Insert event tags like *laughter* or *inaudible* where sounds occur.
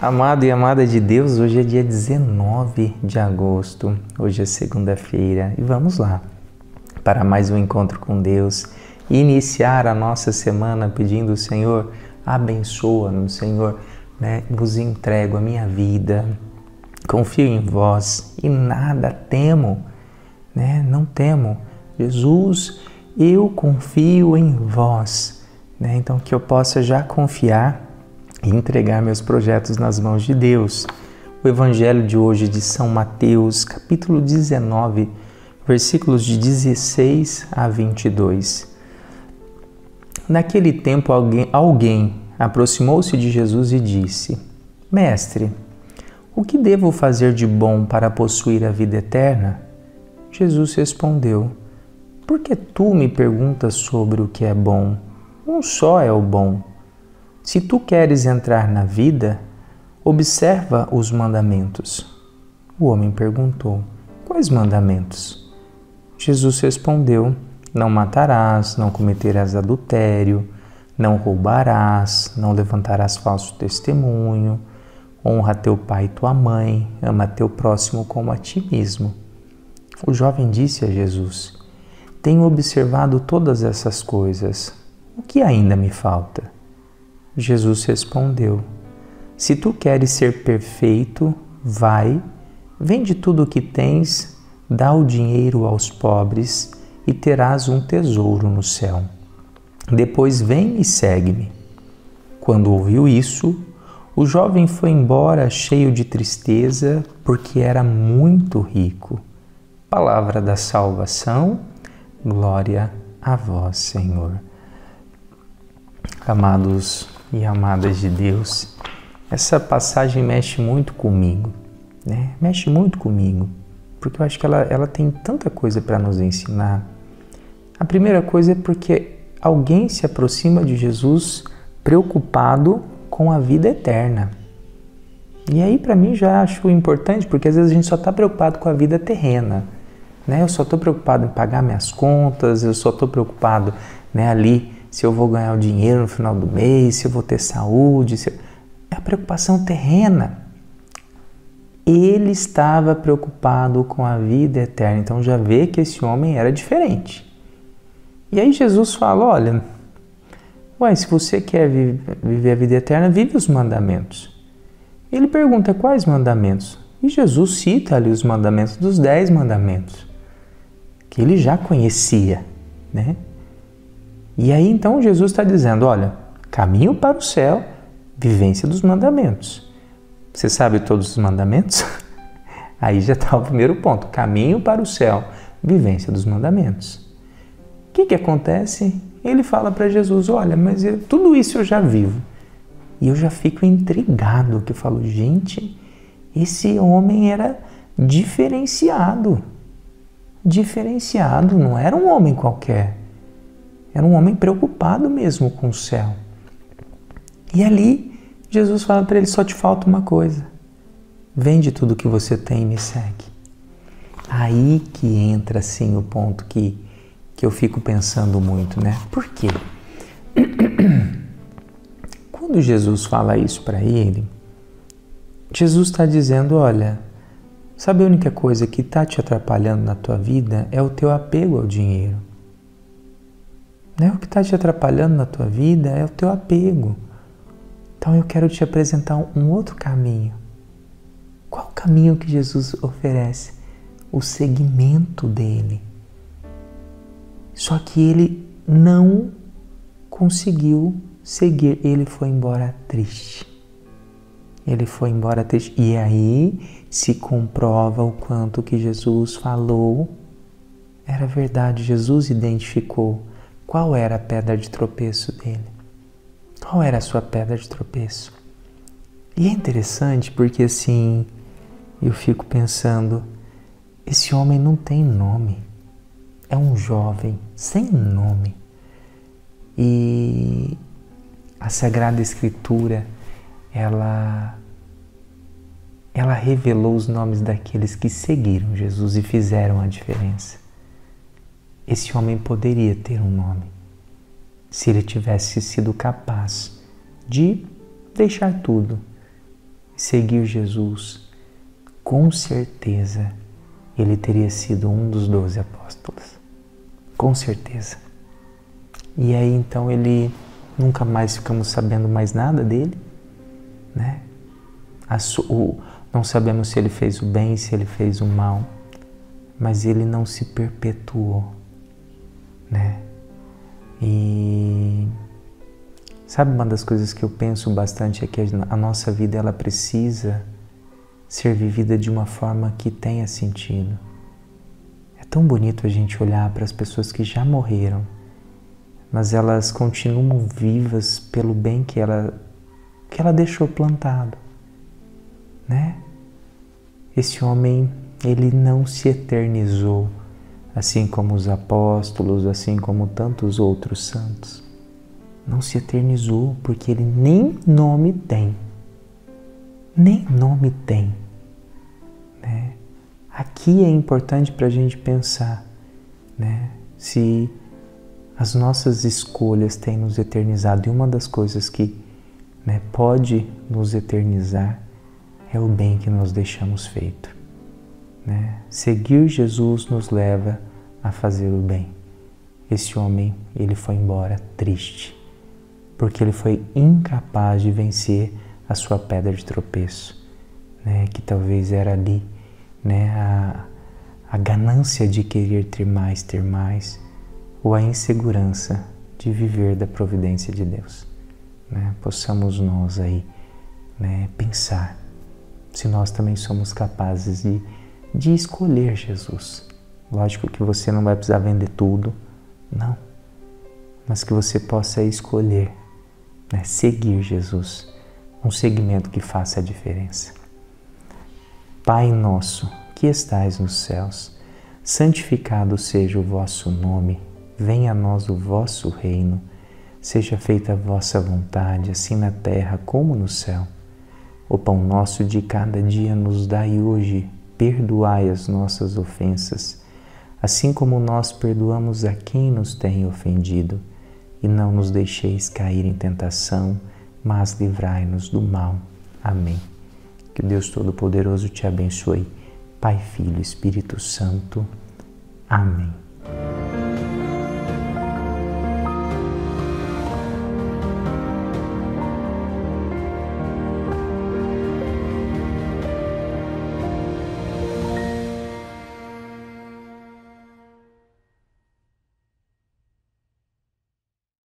Amado e amada de Deus, hoje é dia 19 de agosto, hoje é segunda-feira e vamos lá para mais um encontro com Deus iniciar a nossa semana pedindo, Senhor, abençoa-nos, Senhor, né? vos entrego a minha vida, confio em vós e nada temo, né? não temo. Jesus, eu confio em vós, né? então que eu possa já confiar e entregar meus projetos nas mãos de Deus. O evangelho de hoje de São Mateus, capítulo 19, versículos de 16 a 22. Naquele tempo, alguém, alguém aproximou-se de Jesus e disse: Mestre, o que devo fazer de bom para possuir a vida eterna? Jesus respondeu: Por que tu me perguntas sobre o que é bom? Um só é o bom. Se tu queres entrar na vida, observa os mandamentos. O homem perguntou: Quais mandamentos? Jesus respondeu: Não matarás, não cometerás adultério, não roubarás, não levantarás falso testemunho, honra teu pai e tua mãe, ama teu próximo como a ti mesmo. O jovem disse a Jesus: Tenho observado todas essas coisas. O que ainda me falta? Jesus respondeu: Se tu queres ser perfeito, vai, vende tudo o que tens, dá o dinheiro aos pobres e terás um tesouro no céu. Depois vem e segue-me. Quando ouviu isso, o jovem foi embora cheio de tristeza, porque era muito rico. Palavra da salvação, glória a vós, Senhor. Amados e amadas de Deus, essa passagem mexe muito comigo, né? Mexe muito comigo, porque eu acho que ela, ela tem tanta coisa para nos ensinar. A primeira coisa é porque alguém se aproxima de Jesus preocupado com a vida eterna. E aí, para mim, já acho importante, porque às vezes a gente só está preocupado com a vida terrena. Né? Eu só estou preocupado em pagar minhas contas, eu só estou preocupado né, ali se eu vou ganhar o dinheiro no final do mês, se eu vou ter saúde. Se... É a preocupação terrena. Ele estava preocupado com a vida eterna, então já vê que esse homem era diferente. E aí Jesus fala: olha, ué, se você quer viver a vida eterna, vive os mandamentos. Ele pergunta quais mandamentos? E Jesus cita ali os mandamentos dos dez mandamentos, que ele já conhecia, né? E aí então Jesus está dizendo: olha, caminho para o céu, vivência dos mandamentos. Você sabe todos os mandamentos? *laughs* Aí já está o primeiro ponto: caminho para o céu, vivência dos mandamentos. O que, que acontece? Ele fala para Jesus: olha, mas eu, tudo isso eu já vivo. E eu já fico intrigado, que eu falo, gente, esse homem era diferenciado. Diferenciado, não era um homem qualquer. Era um homem preocupado mesmo com o céu. E ali Jesus fala para ele: só te falta uma coisa. Vende tudo que você tem e me segue. Aí que entra assim o ponto que, que eu fico pensando muito, né? Por quê? *clears throat* Quando Jesus fala isso para ele, Jesus está dizendo: olha, sabe a única coisa que está te atrapalhando na tua vida é o teu apego ao dinheiro. Né? O que está te atrapalhando na tua vida é o teu apego. Então eu quero te apresentar um outro caminho. Qual o caminho que Jesus oferece? O seguimento dele. Só que ele não conseguiu seguir, ele foi embora triste. Ele foi embora triste. E aí se comprova o quanto que Jesus falou era verdade. Jesus identificou qual era a pedra de tropeço dele? Qual era a sua pedra de tropeço? E é interessante porque assim, eu fico pensando, esse homem não tem nome. É um jovem sem nome. E a Sagrada Escritura, ela ela revelou os nomes daqueles que seguiram Jesus e fizeram a diferença. Esse homem poderia ter um nome se ele tivesse sido capaz de deixar tudo, seguir Jesus, com certeza ele teria sido um dos doze apóstolos. Com certeza. E aí então ele nunca mais ficamos sabendo mais nada dele, né? Não sabemos se ele fez o bem, se ele fez o mal, mas ele não se perpetuou, sabe uma das coisas que eu penso bastante é que a nossa vida ela precisa ser vivida de uma forma que tenha sentido. É tão bonito a gente olhar para as pessoas que já morreram, mas elas continuam vivas pelo bem que ela que ela deixou plantado, né? Esse homem, ele não se eternizou, assim como os apóstolos, assim como tantos outros santos. Não se eternizou porque ele nem nome tem nem nome tem. Né? Aqui é importante para a gente pensar né? se as nossas escolhas têm nos eternizado. E uma das coisas que né, pode nos eternizar é o bem que nós deixamos feito. Né? Seguir Jesus nos leva a fazer o bem. Esse homem, ele foi embora triste, porque ele foi incapaz de vencer a sua pedra de tropeço, né? que talvez era ali né? a, a ganância de querer ter mais, ter mais, ou a insegurança de viver da providência de Deus. Né? Possamos nós aí né? pensar se nós também somos capazes de, de escolher Jesus. Lógico que você não vai precisar vender tudo, não, mas que você possa escolher né? seguir Jesus um segmento que faça a diferença. Pai nosso, que estais nos céus, santificado seja o vosso nome, venha a nós o vosso reino, seja feita a vossa vontade, assim na terra como no céu. O pão nosso de cada dia nos dai hoje, perdoai as nossas ofensas, assim como nós perdoamos a quem nos tem ofendido, e não nos deixeis cair em tentação, mas livrai-nos do mal. Amém. Que Deus Todo-Poderoso te abençoe, Pai, Filho Espírito Santo. Amém.